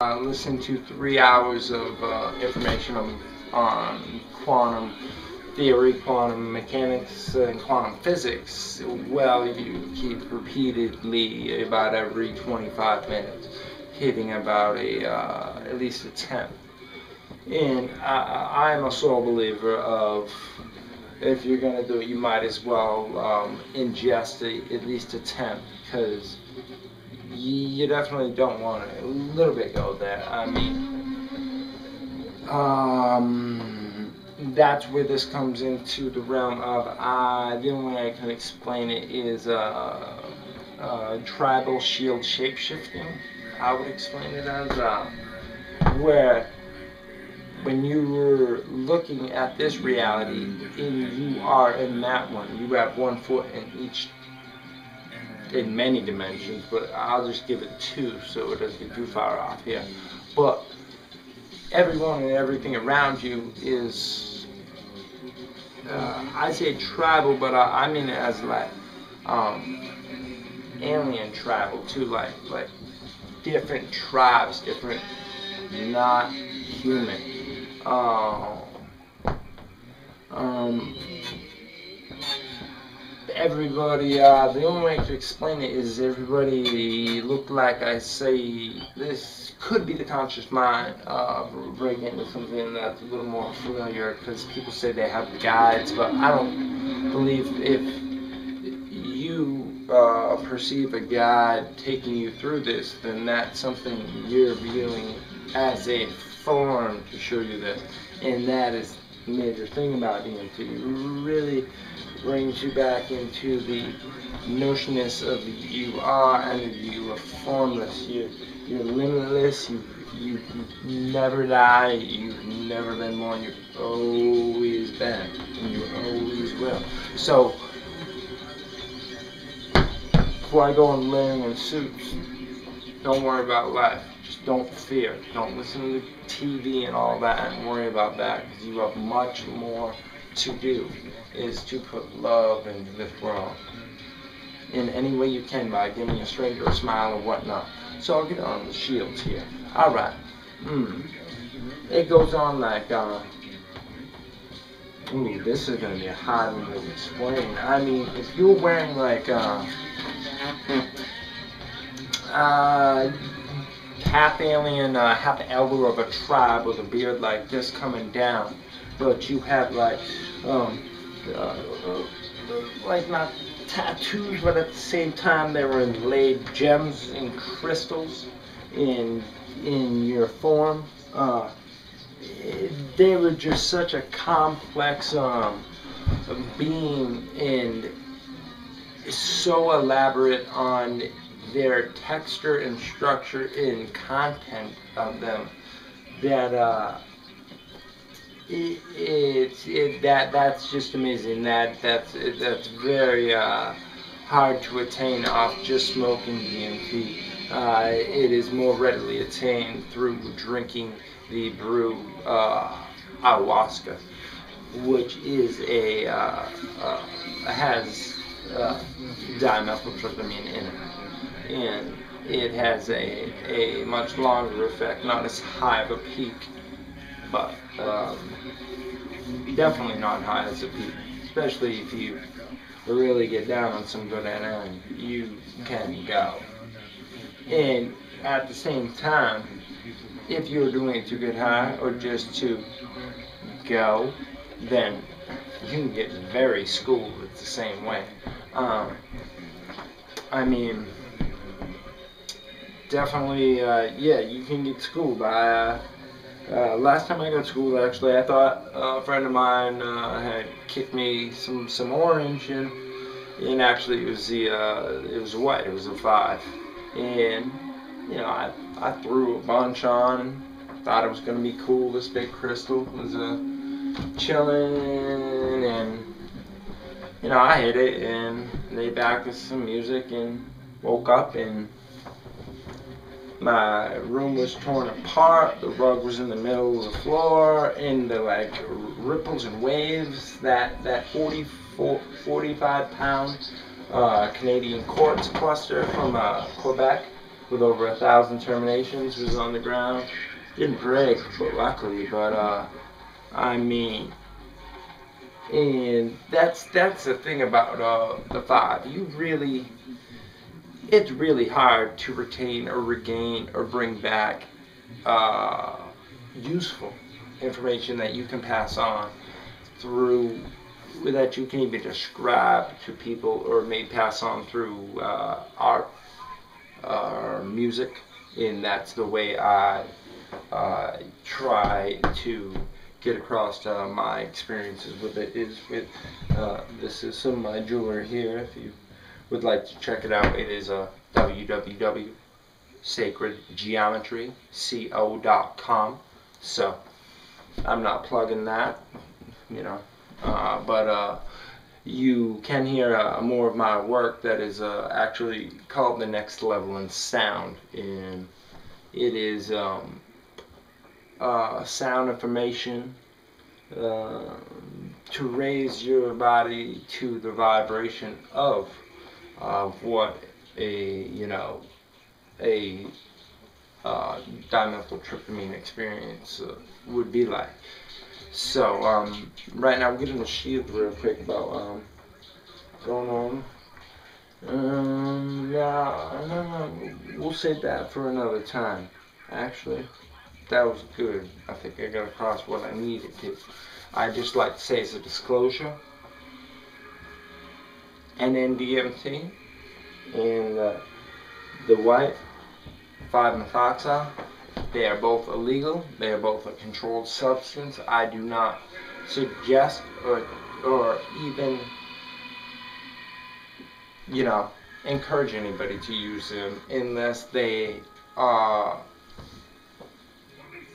uh, listen to three hours of uh, information on, on quantum theory, quantum mechanics, and quantum physics, well, you keep repeatedly about every 25 minutes hitting about a uh, at least a 10. And I, I'm a sole believer of if you're gonna do it, you might as well um, ingest a, at least a 10 because you definitely don't want a little bit go there. I mean, um, that's where this comes into the realm of uh, the only way I can explain it is uh, uh, tribal shield shapeshifting. I would explain it as uh, where when you were looking at this reality and you are in that one, you have one foot in each in many dimensions, but I'll just give it two so it doesn't get too far off here. But everyone and everything around you is, uh, I say tribal, but I, I mean it as like um, alien tribal too, like like different tribes, different not human. Uh, um, everybody, uh, the only way to explain it is everybody looked like I say this could be the conscious mind uh, bring into something that's a little more familiar because people say they have guides, but I don't believe if you uh, perceive a guide taking you through this, then that's something you're viewing as a form to show you this, and that is major thing about DMT. Really brings you back into the notionness of you are and you are formless. You you're limitless. You you never die. You've never been born. You've always been, and you always will. So before I go on layering in suits, don't worry about life. Just don't fear. Don't listen to TV and all that and worry about that because you have much more to do is to put love into this world in any way you can by giving a stranger a smile or whatnot. So I'll get on the shields here. Alright. Hmm. It goes on like, uh, ooh, this is going to be a hard one to explain. I mean, if you're wearing like, uh, uh, half alien, uh, half elder of a tribe with a beard like this coming down, but you have like, um, uh, like not tattoos, but at the same time they were inlaid gems and crystals in in your form. Uh, they were just such a complex um, being and so elaborate on their texture and structure and content of them that uh, it, it's it, that that's just amazing. That that's that's very uh, hard to attain off just smoking DMT. Uh, it is more readily attained through drinking the brew uh, ayahuasca, which is a uh, uh, has uh, dimethyltryptamine in it and it has a, a much longer effect, not as high of a peak, but um, definitely not high as a peak, especially if you really get down on some good NN, you can go. And at the same time, if you're doing it to get high or just to go, then you can get very schooled. The same way. Um, I mean, definitely, uh, yeah, you can get schooled. I, uh, uh, last time I got schooled, actually, I thought a friend of mine uh, had kicked me some some orange, and and actually it was the uh, it was white. It was a five, and you know I I threw a bunch on. Thought it was gonna be cool. This big crystal was uh, chilling, and you know I hit it, and lay back with some music, and woke up and my room was torn apart. The rug was in the middle of the floor, and the like ripples and waves that that 44, 45 pound uh, Canadian quartz cluster from uh, Quebec with over a thousand terminations was on the ground. Didn't break, but luckily, but uh, I mean, and that's that's the thing about uh, the five. You really, it's really hard to retain or regain or bring back uh, useful information that you can pass on through that you can even describe to people or may pass on through uh, art or music. And that's the way I uh, try to get across uh, my experiences with it is with uh, this is some of my jewelry here if you would like to check it out. It is a www.sacredgeometryco.com so I'm not plugging that you know uh, but uh, you can hear uh, more of my work that is uh, actually called the next level in sound. And it is um, uh, sound information uh, to raise your body to the vibration of of what a you know a uh, dimethyltryptamine experience uh, would be like. So um, right now, we're getting the shield real quick about um, going on. Um, yeah, no, we'll save that for another time. Actually, that was good. I think I got across what I needed to. I just like to say as a disclosure, NNDMT and uh, the white 5-methoxyl, they are both illegal. They are both a controlled substance. I do not suggest or or even you know encourage anybody to use them unless they are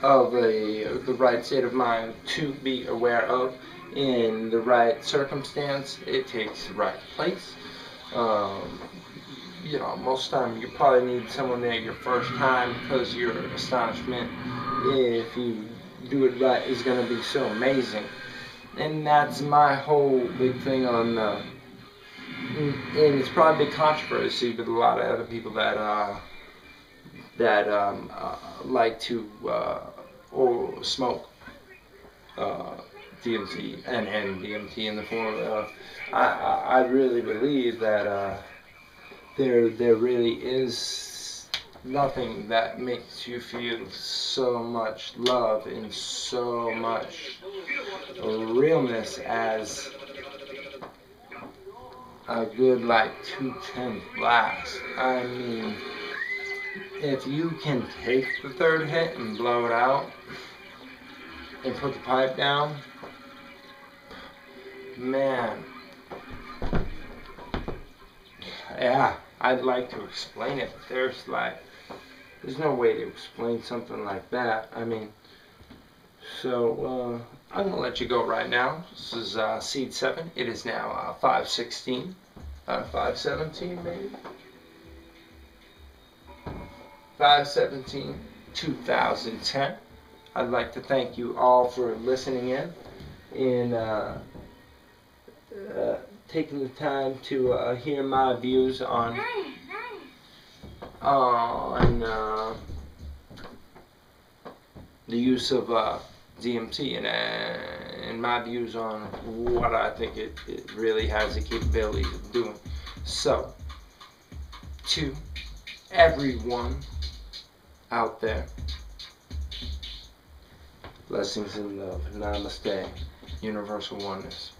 of a, the right state of mind to be aware of in the right circumstance it takes the right place. Um, you know most time you probably need someone there your first time because your astonishment if you do it right is going to be so amazing. And that's my whole big thing on uh, and it's probably a big controversy with a lot of other people that uh, that um, uh, like to uh, or smoke. Uh, DMT and, and DMT in the form of I, I really believe that uh, there there really is nothing that makes you feel so much love and so much realness as a good like 210 blast. I mean, if you can take the third hit and blow it out and put the pipe down, man, yeah, I'd like to explain it, but there's like, there's no way to explain something like that. I mean, so uh, I'm gonna let you go right now. This is uh, seed seven. It is now uh, 516, uh, 517 maybe. 517, 2010. I'd like to thank you all for listening in and uh, uh, taking the time to uh, hear my views on on uh, the use of uh, DMT and, uh, and my views on what I think it, it really has the capabilities of doing. So, to everyone out there, blessings and love. Namaste. Universal oneness.